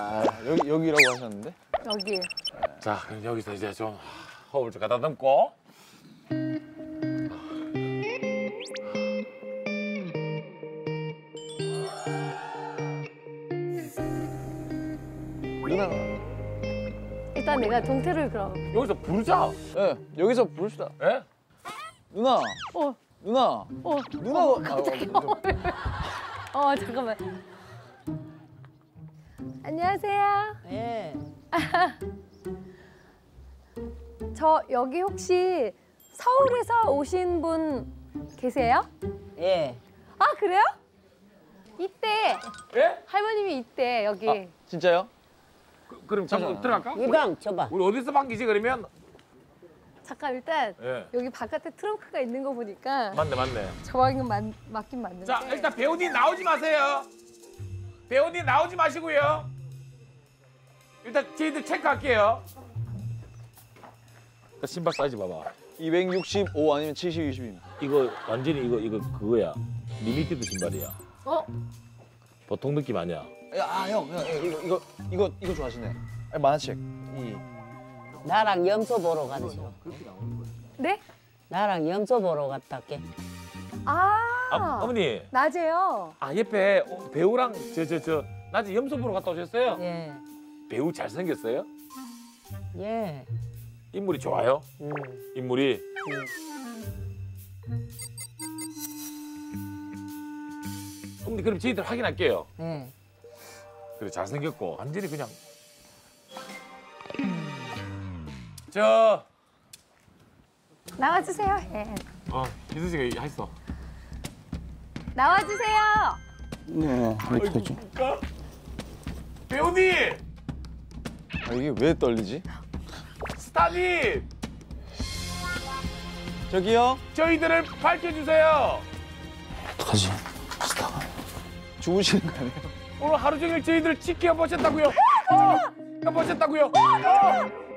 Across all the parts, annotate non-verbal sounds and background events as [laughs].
아, 여기 여기라고 하셨는데? 여기. 자, 그럼 여기서 이제 좀 호흡을 좀 가다듬고. 누나. 일단 내가 동태를 그럼. 여기서 부르자. 예, 여기서 부릅시다. 예? 누나, 어, 누나, 어, 누나. 어, 아, 갑자기. 어, 좀- 어, 잠깐만. 안녕하세요. 예. [laughs] 저 여기 혹시 서울에서 오신 분 계세요? 예. 아, 그래요? 이때 예? 할머님이 있대 여기. 아, 진짜요? 그, 그럼 잠깐 들어갈까? 이방 줘봐. 우리 어디서 반기지 그러면? 잠깐 일단 예. 여기 바깥에 트렁크가 있는 거 보니까 맞네, 맞네. 저 방은 맞, 맞긴 맞는데. 자, 일단 배우님 나오지 마세요. 배우님 나오지 마시고요. 일단 저희들 체크할게요. 신발 사이즈 봐봐. 265 아니면 70, 20입니다. 이거 완전히 이거 이거 그거야. limited 신발이야. 어? 보통 느낌 아니야. 아, 형, 형, 이거 이거 이거 이거 좋아하시네. 아, 만화책. 이 나랑 염소 보러 가죠. 네? 나랑 염소 보러 갔다 올게. 아, 아, 어머니. 낮에요. 아 옆에 어, 배우랑 저 저 저 낮에 염소 보러 갔다 오셨어요? 예. 배우 잘 생겼어요? 예. 인물이 좋아요? 음. 인물이 어머니 그럼 저희들 확인할게요. 예. 그래 잘 생겼고 완전히 그냥 저 나와주세요. 예. 어, 희수 씨가 했어. 나와주세요. 네, 이렇게 좀. 배우님, 아, 이게 왜 떨리지? 스타님, 저기요. 저희들을 밝혀주세요. 어떡하지? 스타가 죽으시는 거 아니에요? 오늘 하루 종일 저희들 지켜보셨다고요. 어, 지켜보셨다고요. 어.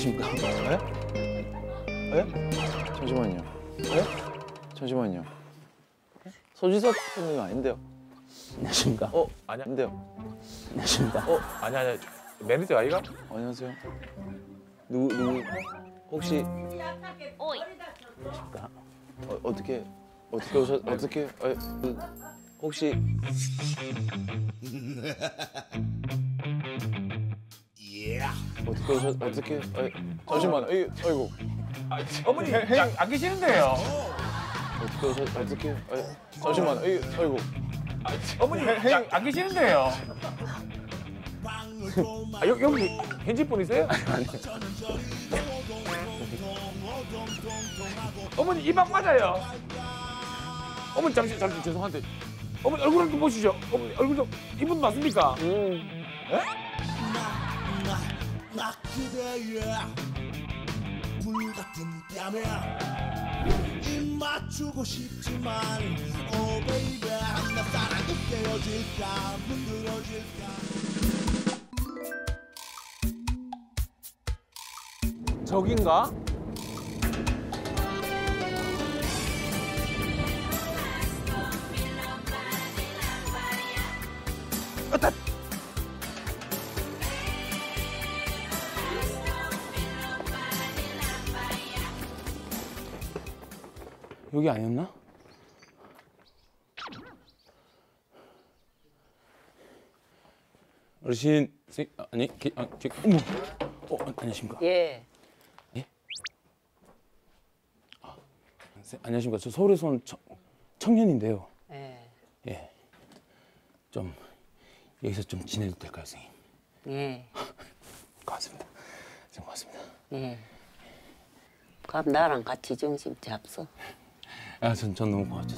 안녕하십니까? 예? 예? 잠시만요. 예? 잠시만요. 소지섭 선생님 아닌데요? 안녕하십니까? 어, 아니야, 아닌데요? 안녕하십니까? 어, 아니야, 아니야. 매니저 아이가? 안녕하세요. 누구 누구 혹시 어, 어떻게 어떻게 오셨 어떻게 어, 그, 혹시 어떻게 오셨 어떻게 어, 잠시만 이 아이고 아, 어머니 안, 안 계시는데요. 어떻게 오셨 어떻게 어, 잠시만 이 아이고 아, 어머니 안, 안 계시는데요. 아, 여, 여기 현지 분이세요? 어머니 이 방 맞아요. 어머니 잠시 잠시 죄송한데 어머니 얼굴 좀 보시죠. 어머니 얼굴 좀 이분 맞습니까? 나 그대의 불같은 뺨에 입 맞추고 싶지만 Oh baby 나 사랑이 깨어질까 문드러질까 저긴가? 여기 아니었나? 어르신, 세, 아, 아니, 기, 아, 기, 어머, 어, 안녕하십니까? 예. 세, 안녕하십니까? 저 서울에서 온 청, 청년인데요. 예. 예, 좀 여기서 좀 지내도 될까요, 선생님? 예. [laughs] 고맙습니다. 선생님 고맙습니다. 예. 그럼 나랑 같이 정신 잡숴. 아, 전, 전 너무 고맙죠.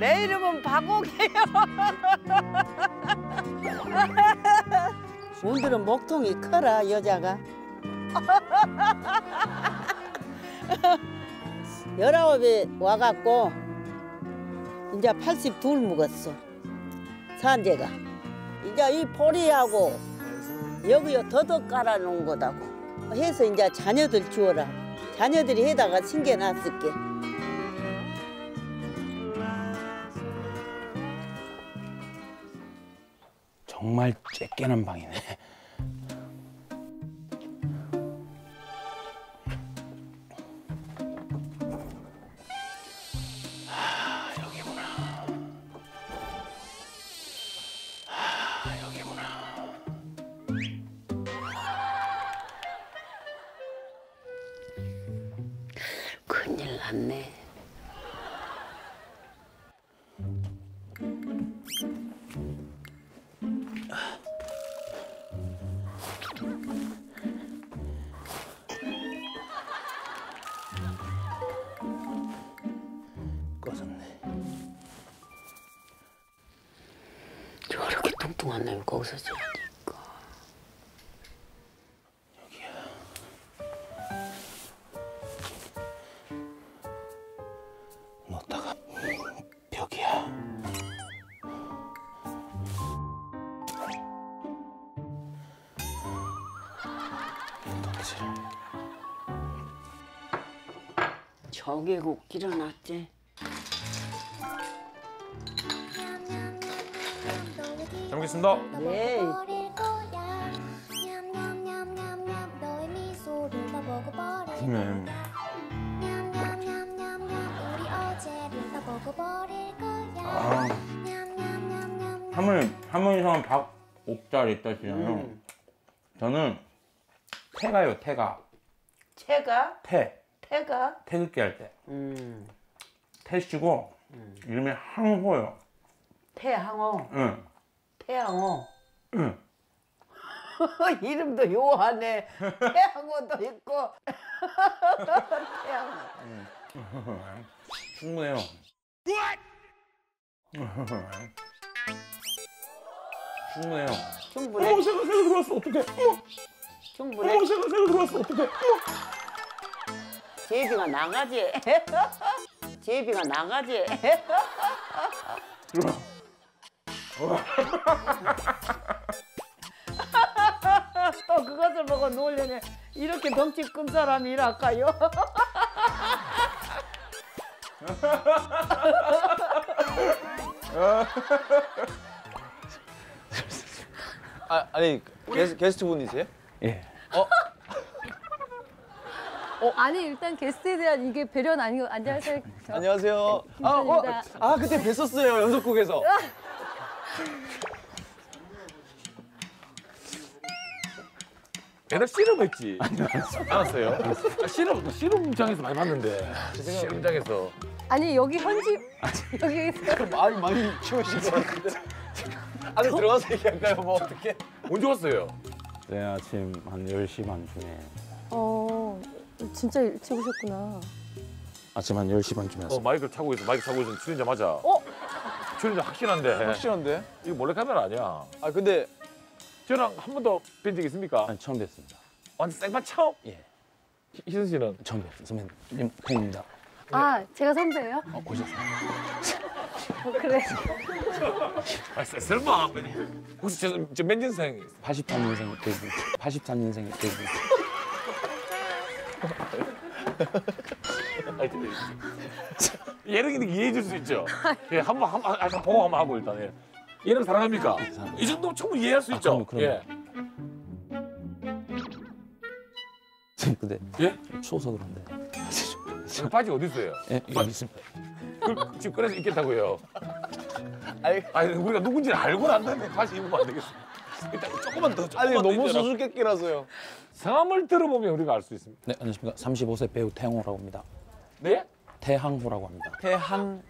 내 이름은 박옥이에요. [laughs] 오늘은 목통이 커라 여자가. [laughs] [laughs] 열아홉에 와갖고 이제 82 먹었어. 산재가. 이제 이 보리하고 여기요 더덕 깔아놓은 거다고 해서 이제 자녀들 주어라. 자녀들이 해다가 챙겨놨을게. 정말 쬐깨난 방이네. 났네. 꺼졌네. 저렇게 뚱뚱한 놈이 거기서 자니까. 저기국 일어났지. 잘 먹겠습니다. 네. 거야. 아, 할머니, 할머니 성은 박옥잘 있다시잖아요. 음. 저는 태가요, 태가. 채가? 태. 태가? 태극기 할 때. 음. 태씨고, 이름이 항호요. 태항어. 응. 태항어. 응. [laughs] 이름도 요하네. 태항어도 있고. [laughs] 태항어. [laughs] 충분해요. 충분해요. 충분해. 어머 새가 새가 들어왔어 어떡해. 어머 충분해. 어머 새가 새가 들어왔어 어떡해. 제비가 나가지. [laughs] 제비가 나가지. [laughs] 또 그것을 보고 놀려네. 이렇게 덩치 큰 사람이랄까요? [laughs] 아 아니 게스, 게스트 분이세요? 예. 어, 아니 일단 게스트에 대한 이게 배려는 아니고 안녕하세요. 저- [laughs] 안녕하세요. 아, 어, 김선입니다. 아 그때 뵀었어요 연속곡에서. [laughs] 옛날 씨름했지. 알았어요. 아, 씨름 씨름장에서 많이 봤는데. 씨름장에서. 아니 여기 현지 [laughs] 여기 말이 많이 치우신 것 같은데. 안에 들어가서 얘기할까요? 뭐 어떻게? 언제 왔어요? 네, 아침 한 10시 반쯤에. 어 진짜 일찍 오셨구나. 아침 한 10시 반쯤에 어 왔어요. 마이크 차고 있어. 마이크 차고 있어. 출연자 맞아. 어? 출연자 확실한데. 확실한데? 이거 몰래 카메라 아니야. 아 근데 저랑 한 번도 뵌 적 있습니까? 아니, 처음 뵀습니다. 완전 생판 처음. 예. 희- 희선 씨는 처음 뵀습니다. 선배님, 팬입니다. 아 제가 선배예요? 어, 오셨어요? 어, 그래. [laughs] 아, 세- 설마 혹시 저몇 년생? 84년생 데뷔. 84년생 데뷔. 예능이니까 이해해 줄 수 있죠. 예, 한번 한번 아, 보고 한번 하고 일단 예. 예능 사랑합니까? 사랑합니다. 이 정도면 충분히 이해할 수 있죠. 그럼요. 예. 근데 예? 추워서 그런데. 그 바지 어디 있어요? 예, 여기 있습니다. 그, 지금 꺼내서 입겠다고요. 아니, 아니 우리가 누군지 알고 난 다음에 바지 입으면 안 되겠어. 일단 조금만 더. 아니 조금만 더 너무. 수수께끼라서요. 성함을 들어보면 우리가 알 수 있습니다. 네, 안녕하십니까. 35세 배우 태홍호라고 합니다. 네? 태항호라고 합니다. 태항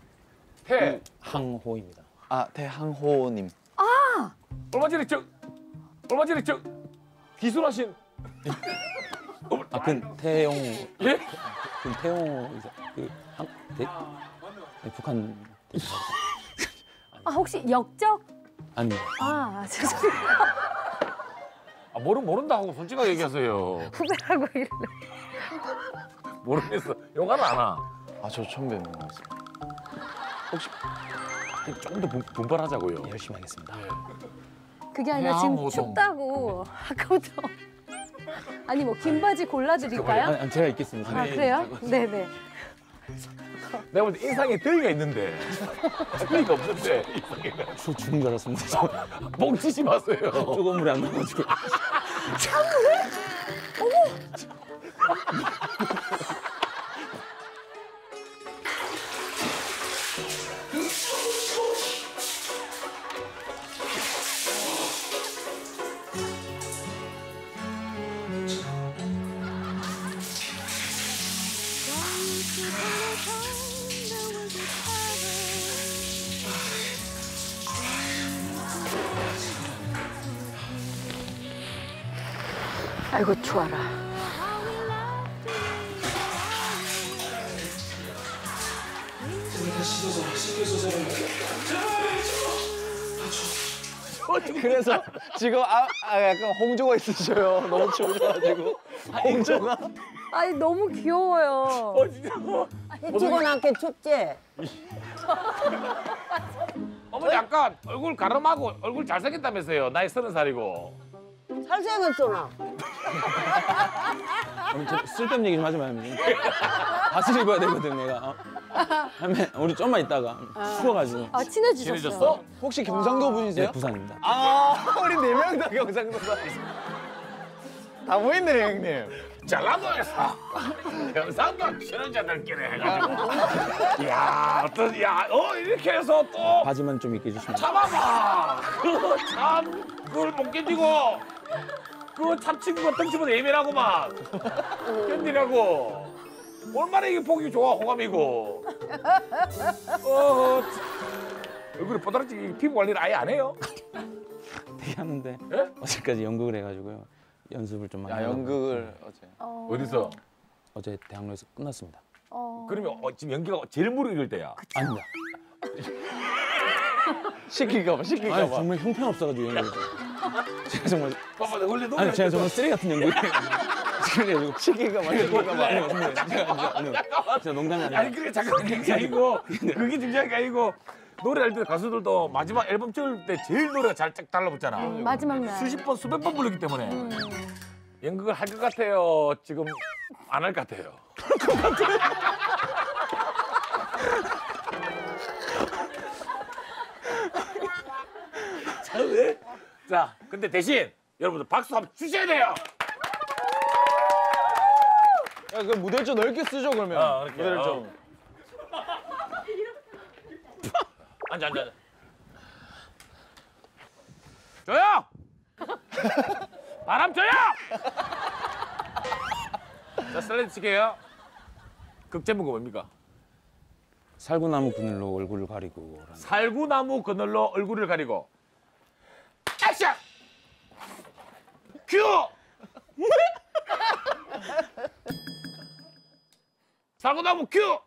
태. 항호입니다. 아 태항호님. 얼마 전에 저 얼마 전에 저 기술하신 아, 그 태용, 예? 그 태용 그 한, 대, 네, 북한. 아 혹시 역적? 아닙니다. 아 죄송해요. 아, 모르 모른다 하고 솔직하게 얘기하세요. [laughs] 후배라고 이러네. 모르겠어. 요가는 안 와. 아 저 처음 뵙는 것 같습니다. 조금 더 분, 분발하자고요. 열심히 하겠습니다. 그게 아니라 지금 노동. 춥다고 아까부터. 아니 뭐 긴 바지 골라드릴까요? 아, 제가 있겠습니다. 아 그래요? 네네. 내가 볼 때 인상에 덜가 있는데 덜가 없는데 저 죽은 줄 알았습니다. 저 뻥치지 마세요. 뜨거운 물에 안 나가지고. 아이고 추워라. 그래서 지금 아, 아 약간 홍조가 있으셔요. 너무 추우셔가지고. 홍조가? 아니 너무 귀여워요. 죽은 않게 춥지? 어머니 아까 얼굴 가름하고 얼굴 잘생겼다면서요. 나이 서른 살이고. 어머니, 저 쓸데없는 얘기 좀 하지 마요. 밭을 입어야 되거든 내가. 어? 다음에 우리 좀만 있다가 추워가지고. 아 친해지셨어요. 친해졌어? 혹시 경상도 분이세요? 네, 부산입니다. 아 우리 네 명 다 경상도 사람. 다 보이네 형님. 전라도에서 경상도 친언자들끼리 해가지고. 야 어떤 야어 이렇게 해서 또 바지만 좀 입게 해주시면. 참아봐. 그참 그걸 못 견디고 그 참친구가 덩치보다 예민하고만 견디라고. 얼마나 이게 보기 좋아 호감이고. 어 얼굴에 뽀드락지 피부 관리를 아예 안 해요? 되게 하는데 예? 어제까지 연극을 해가지고요. 연습을 좀 많이. 야 하고 연극을 어제. 어, 어디서? 어제 대학로에서 끝났습니다. 어. 그러면 어, 지금 연기가 제일 무르익을 때야. 아닙니다. 시킬까 봐 시킬까 아니 봐. 정말 형편없어가지고 연극을. 제가 정말 봐봐, 나 원래 아니 제가 정말 쓰레기 같은 연극을 그래가지고 시킬까 봐 시킬까 봐. 아니요 선배님 제가 진짜 아니요 진짜 농담이 아니라 아니 그게 잠깐 그게 아니고 그게 중요한 게 아니고 노래할 때 가수들도 마지막 앨범 찍을 때 제일 노래가 잘 쫙 달라붙잖아. 마지막 날. 수십 번 수백 번 부르기 때문에 음. 연극을 할 것 같아요. 지금 안 할 것 같아요. 자, 왜? 자, 근데 대신 여러분들 박수 한번 주셔야 돼요. 야, 그 무대를 좀 넓게 쓰죠 그러면. 어, 이렇게. 무대를 어. 좀. [laughs] 앉아, 앉아, 앉아. 조용! 바람 조용! 자, 슬라이드 칠게요. 극 제목은 뭡니까? 살구나무 그늘로 얼굴을 가리고 살구나무 그늘로 얼굴을 가리고 액션! 큐! [laughs] 살구나무 큐!